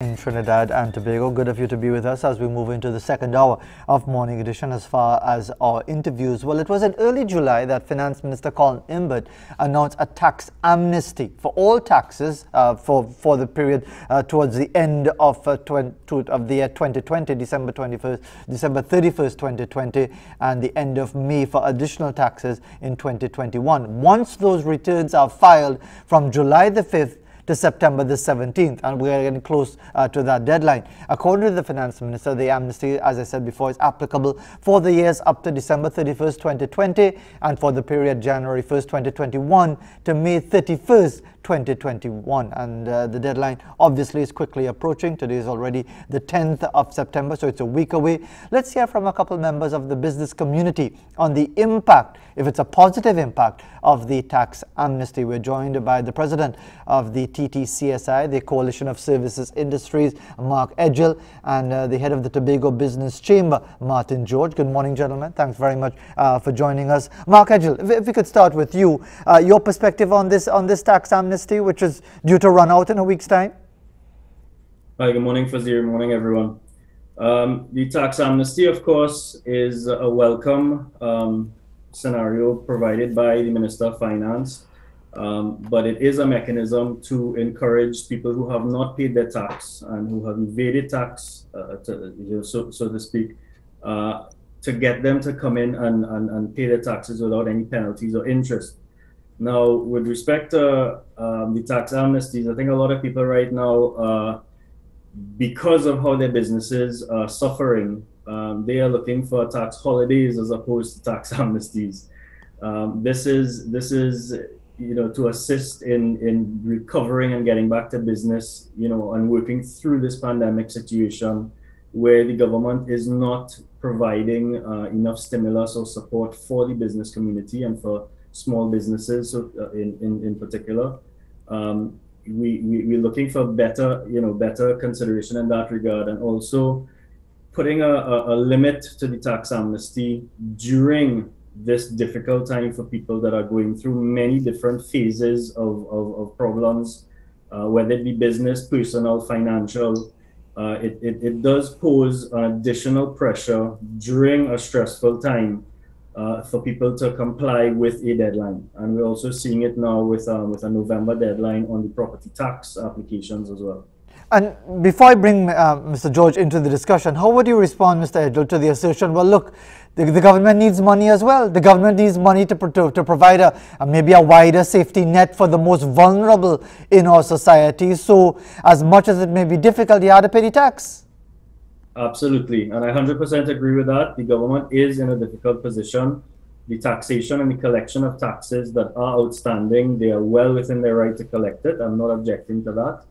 in Trinidad and Tobago. Good of you to be with us as we move into the second hour of Morning Edition as far as our interviews. Well, it was in early July that Finance Minister Colm Imbert announced a tax amnesty for all taxes uh, for, for the period uh, towards the end of, uh, 20, of the year 2020, December 21st, December 31st, 2020, and the end of May for additional taxes in 2021. Once those returns are filed from July the 5th to September the 17th, and we are getting close uh, to that deadline. According to the Finance Minister, the amnesty, as I said before, is applicable for the years up to December 31st, 2020, and for the period January 1st, 2021 to May 31st, 2021 and uh, the deadline obviously is quickly approaching. Today is already the 10th of September so it's a week away. Let's hear from a couple members of the business community on the impact if it's a positive impact of the tax amnesty. We're joined by the president of the TTCSI the coalition of services industries Mark Edgell and uh, the head of the Tobago Business Chamber Martin George good morning gentlemen thanks very much uh, for joining us Mark Edgell if, if, we could start with you uh, your perspective on this on this tax amnesty amnesty, which is due to run out in a week's time? Hi, good morning, Fazeer. Good Morning, everyone. Um, the tax amnesty, of course, is a welcome um, scenario provided by the Minister of Finance, um, but it is a mechanism to encourage people who have not paid their tax and who have evaded tax, uh, to, you know, so, so to speak, uh, to get them to come in and, and, and pay their taxes without any penalties or interest. Now, with respect to um, the tax amnesties, I think a lot of people right now, uh, because of how their businesses are suffering, um, they are looking for tax holidays as opposed to tax amnesties. Um, this is this is you know to assist in in recovering and getting back to business, you know, and working through this pandemic situation where the government is not providing uh, enough stimulus or support for the business community and for small businesses so, uh, in, in, in particular. Um, we, we, we're looking for better, you know, better consideration in that regard and also putting a, a, a limit to the tax amnesty during this difficult time for people that are going through many different phases of, of, of problems, uh, whether it be business, personal, financial. Uh, it, it, it does pose additional pressure during a stressful time uh, for people to comply with a deadline. And we're also seeing it now with, um, with a November deadline on the property tax applications as well. And before I bring uh, Mr. George into the discussion, how would you respond, Mr. Edgell, to the assertion, well, look, the, the, government needs money as well. The government needs money to, to, to provide a, maybe a wider safety net for the most vulnerable in our society. So as much as it may be difficult, you have to pay the tax. Absolutely. And I 100% agree with that. The government is in a difficult position. The taxation and the collection of taxes that are outstanding, they are well within their right to collect it. I'm not objecting to that.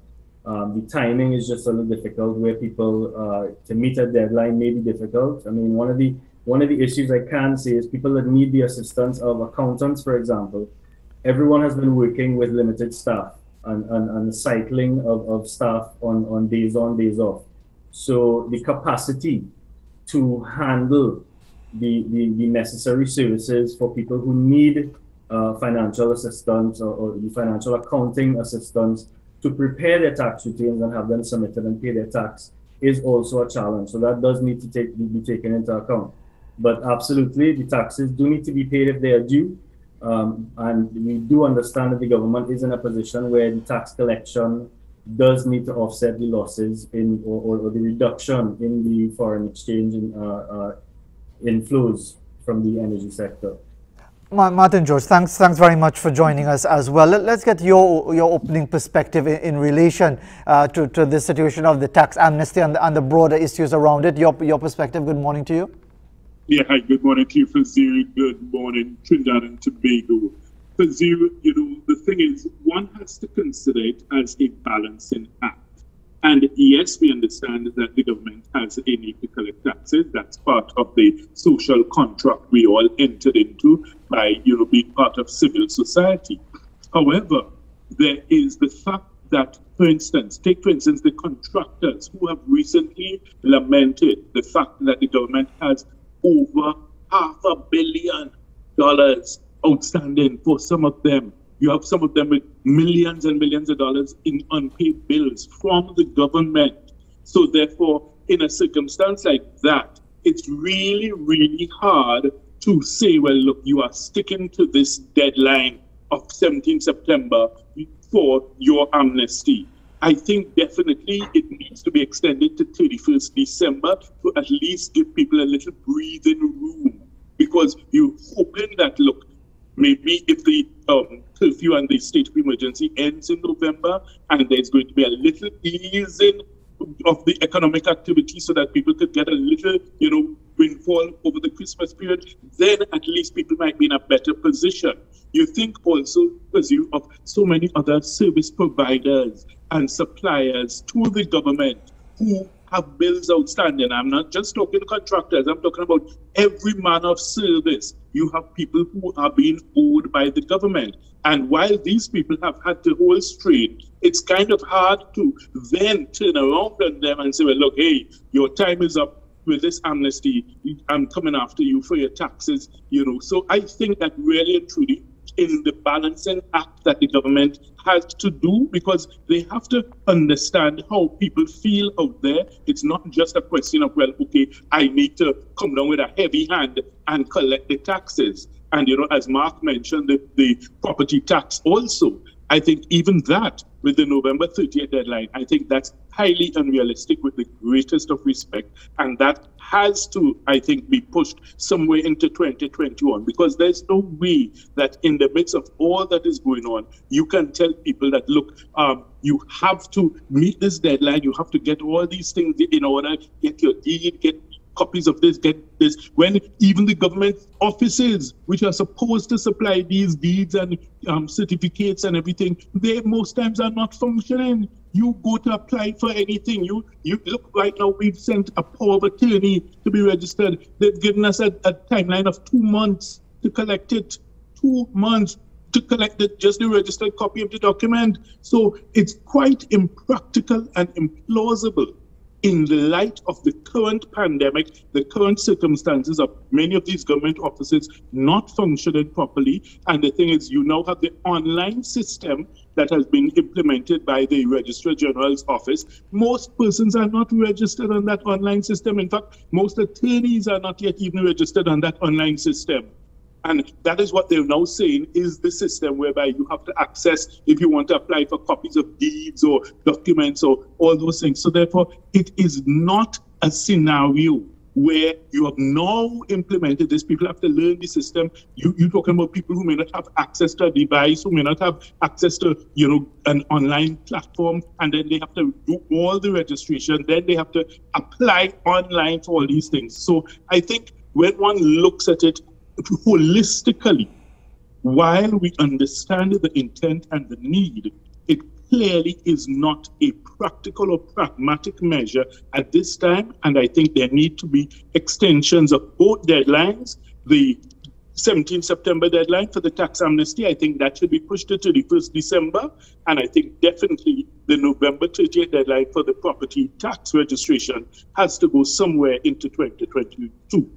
Um, the timing is just a little difficult where people uh, to meet a deadline may be difficult. I mean, one of the one of the issues I can see is people that need the assistance of accountants, for example. Everyone has been working with limited staff and, and, and cycling of, of staff on, on days on, days off. So the capacity to handle the, the, the necessary services for people who need uh, financial assistance or, or, financial accounting assistance to prepare their tax returns and have them submitted and pay their tax is also a challenge. So that does need to take, be taken into account. But absolutely, the taxes do need to be paid if they are due. Um, and we do understand that the government is in a position where the tax collection does need to offset the losses in or, or the reduction in the foreign exchange in, uh, uh, inflows from the energy sector. Martin George, thanks, thanks very much for joining us as well. Let, us get your your opening perspective in, in relation uh, to, to the situation of the tax amnesty and the, and the broader issues around it. Your, your perspective, good morning to you. Yeah, hi, good morning to you, Fazeer. Good morning, Trinidad and Tobago. You, you know, the thing is, one has to consider it as a balancing act. And yes, we understand that the government has a need to collect taxes. That's part of the social contract we all entered into by, you know, being part of civil society. However, there is the fact that, for instance, take for instance the contractors who have recently lamented the fact that the government has over half a billion dollars outstanding for some of them You have some of them with millions and millions of dollars in unpaid bills from the government. So, therefore, in a circumstance like that, it's really, really hard to say, well, look, you are sticking to this deadline of 17 September for your amnesty. I think definitely it needs to be extended to 31st December to at least give people a little breathing room because you're hoping that, look, maybe if the um, curfew and the state of emergency ends in November and there's going to be a little easing of the economic activity so that people could get a little, you know, windfall over the Christmas period, then at least people might be in a better position. You think also because you of so many other service providers and suppliers to the government who have bills outstanding. I'm not just talking contractors, I'm talking about every man of service. You have people who are being owed by the government. And while these people have had to hold straight, it's kind of hard to then turn around on them and say, well, look, hey, your time is up with this amnesty. I'm coming after you for your taxes, you know. So I think that really and truly in the balancing act that the government has to do because they have to understand how people feel out there. It's not just a question of, well, okay, I need to come down with a heavy hand and collect the taxes. And, you know, as Mark mentioned, the, the property tax also. I think even that, with the November 30th deadline, I think that's highly unrealistic with the greatest of respect. And that has to, I think, be pushed somewhere into 2021 because there's no way that in the midst of all that is going on, you can tell people that, look, um, you have to meet this deadline, you have to get all these things in order, get your deed, get copies of this, get this, when even the government offices, which are supposed to supply these deeds and um, certificates and everything, they most times are not functioning. You go to apply for anything. You you look right now. We've sent a power of attorney to be registered. They've given us a, a timeline of two months to collect it. Two months to collect it, just the registered copy of the document. So it's quite impractical and implausible in the light of the current pandemic, the current circumstances of many of these government offices not functioning properly. And the thing is, you now have the online system that has been implemented by the Registrar General's office. Most persons are not registered on that online system. In fact, most attorneys are not yet even registered on that online system. And that is what they're now saying is the system whereby you have to access if you want to apply for copies of deeds or documents or all those things. So therefore, it is not a scenario where you have now implemented this. People have to learn the system. You, you're talking about people who may not have access to a device, who may not have access to, you know, an online platform, and then they have to do all the registration. Then they have to apply online for all these things. So I think when one looks at it holistically, while we understand the intent and the need, it clearly is not a practical or pragmatic measure at this time. And I think there need to be extensions of both deadlines. The 17 September deadline for the tax amnesty, I think that should be pushed to 31st December. And I think definitely the November 30th deadline for the property tax registration has to go somewhere into 2022.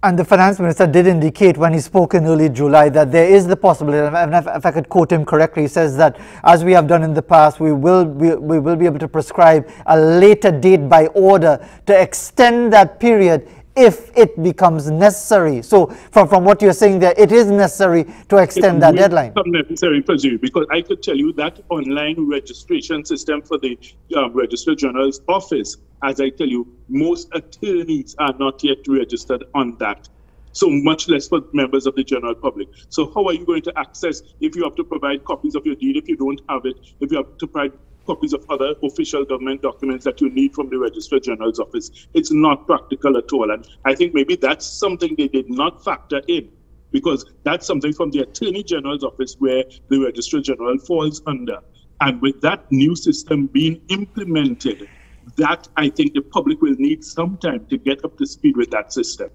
And the finance minister did indicate when he spoke in early July that there is the possibility, and if, if, I could quote him correctly, he says that as we have done in the past, we will, we, we will be able to prescribe a later date by order to extend that period if it becomes necessary. So from, from what you're saying there, it is necessary to extend it that deadline. It's necessary for you because I could tell you that online registration system for the um, Registrar General's office, as I tell you, most attorneys are not yet registered on that. So much less for members of the general public. So how are you going to access if you have to provide copies of your deed if you don't have it, if you have to provide copies of other official government documents that you need from the Registrar General's office. It's not practical at all. And I think maybe that's something they did not factor in because that's something from the Attorney General's office where the Registrar General falls under. And with that new system being implemented, that I think the public will need some time to get up to speed with that system.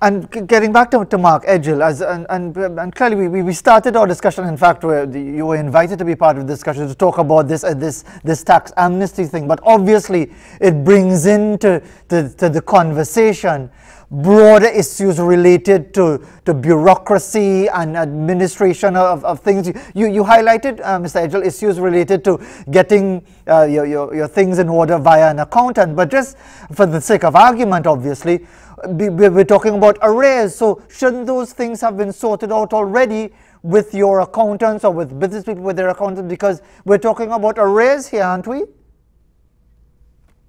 And getting back to, to Mark Edgell, as, and, and, and clearly we, we started our discussion, in fact, where you were invited to be part of the discussion to talk about this, uh, this, this tax amnesty thing, but obviously it brings into to, to the conversation broader issues related to, to bureaucracy and administration of, of things. You, you highlighted, uh, Mr. Edgell, issues related to getting uh, your, your, your things in order via an accountant. But just for the sake of argument, obviously, we're talking about arrears. So shouldn't those things have been sorted out already with your accountants or with business people with their accountants? Because we're talking about arrears here, aren't we?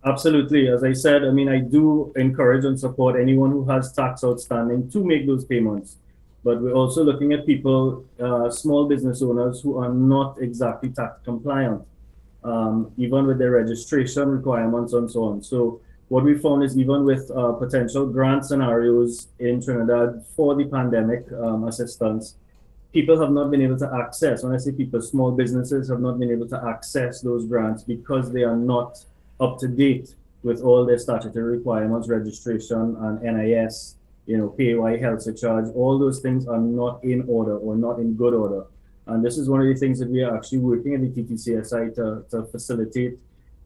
Absolutely. As I said, I mean, I do encourage and support anyone who has tax outstanding to make those payments. But we're also looking at people, uh, small business owners who are not exactly tax compliant, um, even with their registration requirements and so on. So what we found is even with uh, potential grant scenarios in Trinidad for the pandemic um, assistance, people have not been able to access. When I say people, small businesses have not been able to access those grants because they are not up to date with all their statutory requirements, registration and NIS, you know, PAY health charge, all those things are not in order or not in good order. And this is one of the things that we are actually working at the TTCSI to, to facilitate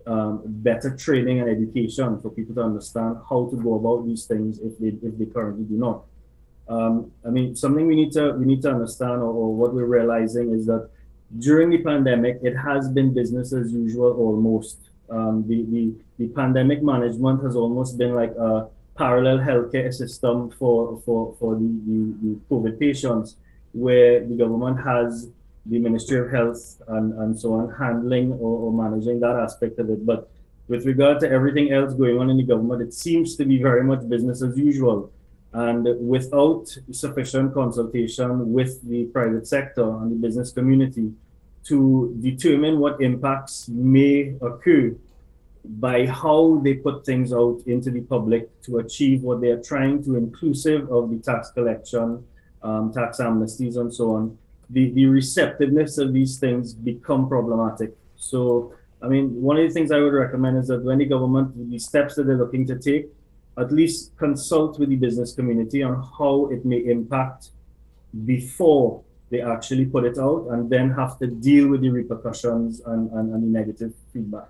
um, better training and education for people to understand how to go about these things if they if they currently do not. Um, I mean, something we need to we need to understand, or, or, what we're realizing is that during the pandemic, it has been business as usual almost um, the, the, the pandemic management has almost been like a parallel healthcare system for, for, for the, the, the COVID patients, where the government has the Ministry of Health and, and so on handling or, or managing that aspect of it. But with regard to everything else going on in the government, it seems to be very much business as usual. And without sufficient consultation with the private sector and the business community, to determine what impacts may occur by how they put things out into the public to achieve what they are trying to, inclusive of the tax collection, um, tax amnesties, and so on. The, the receptiveness of these things become problematic. So, I mean, one of the things I would recommend is that when the government, the steps that they're looking to take, at least consult with the business community on how it may impact before they actually put it out and then have to deal with the repercussions and, and, and the negative feedback.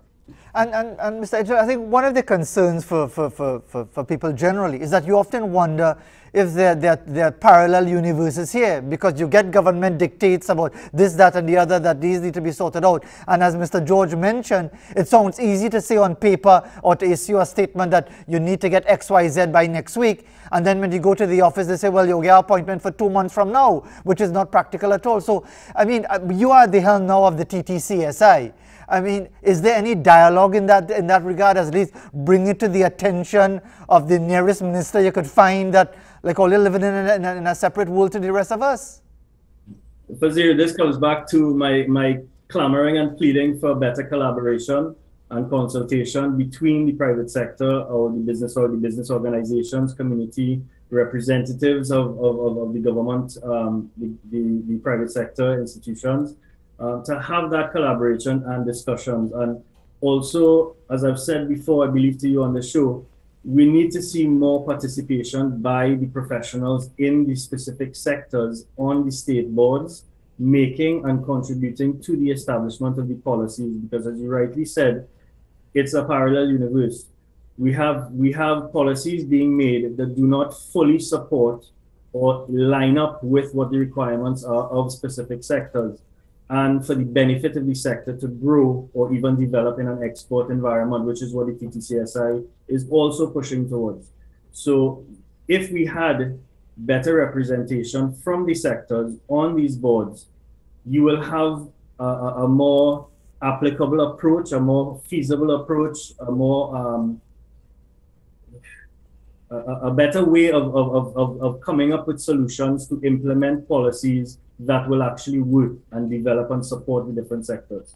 And, and, and Mr. Edgell, I think one of the concerns for, for, for, for, for people generally is that you often wonder if there, there, there are parallel universes here because you get government dictates about this, that, and the other that these need to be sorted out. And as Mr. George mentioned, it sounds easy to say on paper or to issue a statement that you need to get X, Y, Z by next week. And then when you go to the office, they say, well, you'll get an appointment for two months from now, which is not practical at all. So, I mean, uh, you are the helm now of the TTCSI. I mean, is there any dialogue in that in that regard? At least bring it to the attention of the nearest minister you could find that like all you're living in a, in a, in a separate world to the rest of us. Fazeer, this comes back to my, my clamoring and pleading for better collaboration and consultation between the private sector or the business or the business organizations, community representatives of, of, of the government, um, the, the, the, private sector institutions, uh, to have that collaboration and discussions. And also, as I've said before, I believe to you on the show, we need to see more participation by the professionals in the specific sectors on the state boards, making and contributing to the establishment of the policies. Because as you rightly said, it's a parallel universe. We have we have policies being made that do not fully support or line up with what the requirements are of specific sectors and for the benefit of the sector to grow or even develop in an export environment, which is what the TTCSI is also pushing towards. So if we had better representation from the sectors on these boards, you will have a, a more applicable approach, a more feasible approach, a more um, a, a, better way of, of, of, of coming up with solutions to implement policies that will actually work and develop and support the different sectors.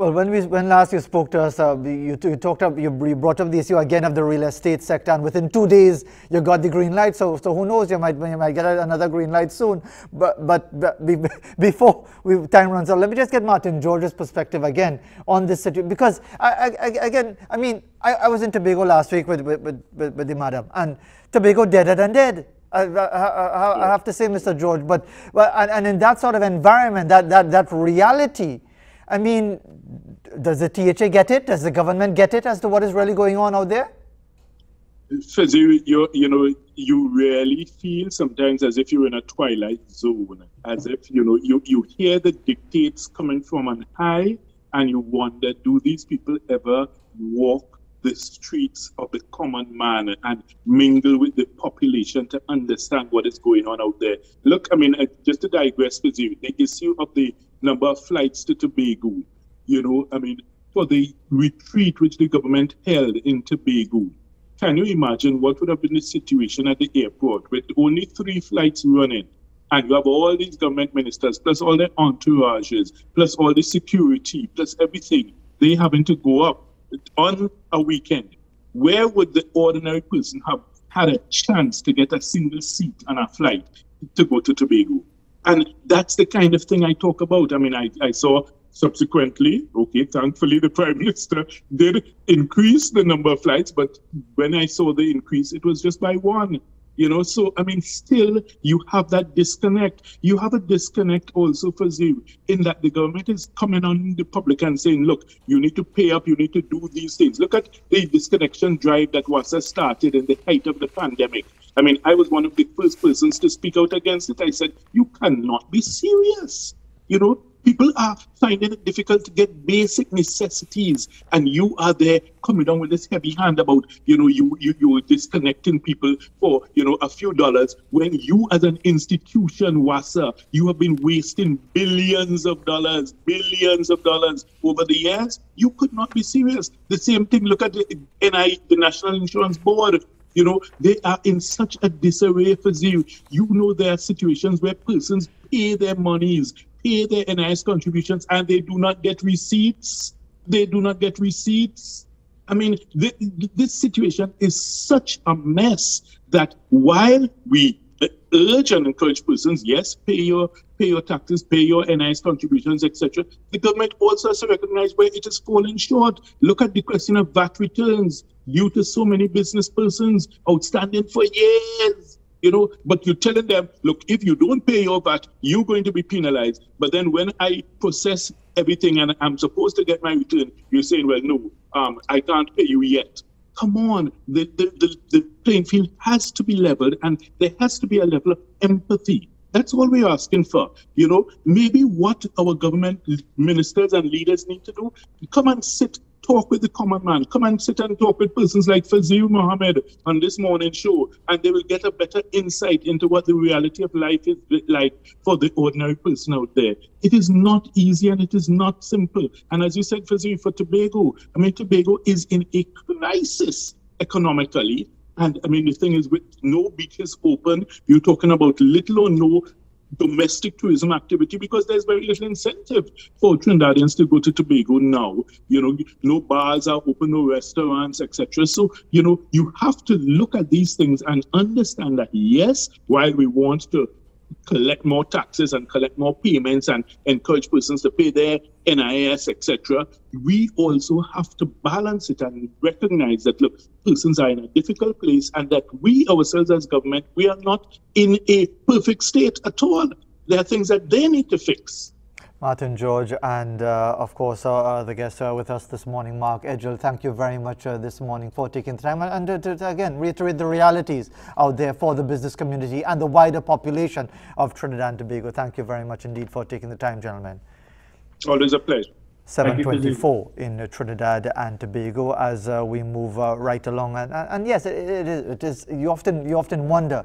Well, when we when last you spoke to us, uh, you, you, talked up, you, brought up the issue again of the real estate sector, and within two days you got the green light. So, so who knows? You might you might get another green light soon. But but, but before we, time runs out, let me just get Martin George's perspective again on this situation because I, I, again, I mean, I, I was in Tobago last week with with, with, with the madam, and Tobago deader than dead. I, I, I, have to say, Mr. George, but, but and, and in that sort of environment, that, that, that reality, I mean, does the THA get it? Does the government get it as to what is really going on out there? Fizzy, you you know, you really feel sometimes as if you're in a twilight zone, as if you know you you hear the dictates coming from on high, and you wonder, do these people ever walk the streets of the common man and mingle with the population to understand what is going on out there? Look, I mean, uh, just to digress with you, the issue of the number of flights to Tobago, you know, I mean, for the retreat which the government held in Tobago can you imagine what would have been the situation at the airport with only three flights running? And you have all these government ministers, plus all their entourages, plus all the security, plus everything. They having to go up on a weekend. Where would the ordinary person have had a chance to get a single seat on a flight to go to Tobago? And that's the kind of thing I talk about. I mean, I, I saw Subsequently, okay, thankfully the Prime Minister did increase the number of flights, but when I saw the increase, it was just by one. You know, so I mean, still you have that disconnect. You have a disconnect also for you in that the government is coming on the public and saying, look, you need to pay up, you need to do these things. Look at the disconnection drive that was started in the height of the pandemic. I mean, I was one of the first persons to speak out against it. I said, you cannot be serious. You know, People are finding it difficult to get basic necessities, and you are there coming down with this heavy hand about, you know, you you you're disconnecting people for, you know, a few dollars when you as an institution, WASA, you have been wasting billions of dollars, billions of dollars over the years. You could not be serious. The same thing, look at the NI, the National Insurance Board. You know, they are in such a disarray for you. You know, there are situations where persons pay their monies pay their NIS contributions and they do not get receipts. They do not get receipts. I mean, th- this situation is such a mess that while we uh, urge and encourage persons, yes, pay your pay your taxes, pay your NIS contributions, etc. The government also has to recognize where it is falling short. Look at the question of VAT returns due to so many business persons outstanding for years you know, but you're telling them, look, if you don't pay your VAT, you're going to be penalized. But then when I process everything and I'm supposed to get my return, you're saying, well, no, um, I can't pay you yet. Come on, the, the, the, the playing field has to be leveled and there has to be a level of empathy. That's all we're asking for. You know, maybe what our government ministers and leaders need to do, come and sit talk with the common man. Come and sit and talk with persons like Fazeer Mohammed on this morning show, and they will get a better insight into what the reality of life is like for the ordinary person out there. It is not easy and it is not simple. And as you said, Fazeer, for Tobago, I mean, Tobago is in a crisis economically. And I mean, the thing is, with no beaches open, you're talking about little or no domestic tourism activity because there's very little incentive for Trinidadians to go to Tobago now. You know, no bars are open, no restaurants, etc. So, you know, you have to look at these things and understand that yes, while we want to collect more taxes and collect more payments and encourage persons to pay their NIS, etc., we also have to balance it and recognize that look, persons are in a difficult place and that we ourselves as government, we are not in a perfect state at all. There are things that they need to fix. Martin George and uh, of course uh, uh, the guest uh, with us this morning, Mark Edgell. Thank you very much uh, this morning for taking the time and, and to, again reiterate the realities out there for the business community and the wider population of Trinidad and Tobago. Thank you very much indeed for taking the time, gentlemen. Always a pleasure. 724 in Trinidad and Tobago as uh, we move right along and, and, and yes it, it, is, it is you often you often wonder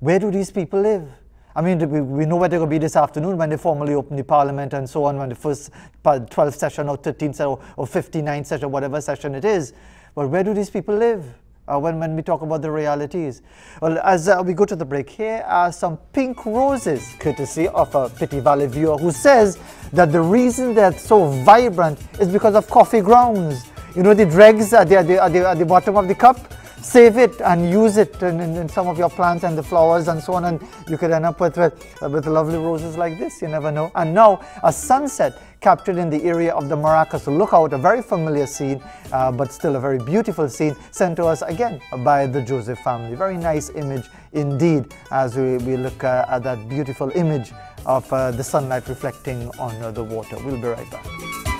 where do these people live I mean, we, know where they're going to be this afternoon when they formally open the parliament and so on, when the first 12th session or 13th session or 59th session, whatever session it is. But where do these people live? Uh, when, when we talk about the realities. Well, as uh, we go to the break, here are some pink roses, courtesy of a Petit Valley viewer who says that the reason they're so vibrant is because of coffee grounds. You know, the dregs at the, at the, at the, at the bottom of the cup? Save it and use it in, in, in, some of your plants and the flowers and so on and you could end up with, with, with lovely roses like this. You never know. And now a sunset captured in the area of the Maracas. Lookout a very familiar scene uh, but still a very beautiful scene sent to us again by the Joseph family. Very nice image indeed as we, we look uh, at that beautiful image of uh, the sunlight reflecting on uh, the water. We'll be right back